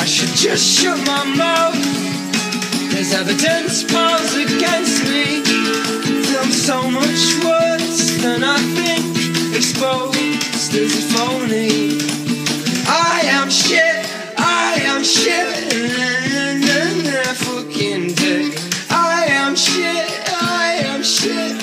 I should just shut my mouth. There's evidence piles against me from so much worse than I think. Exposed as a phony. I am shit. I am shit. Fucking dick. I am shit. I am shit.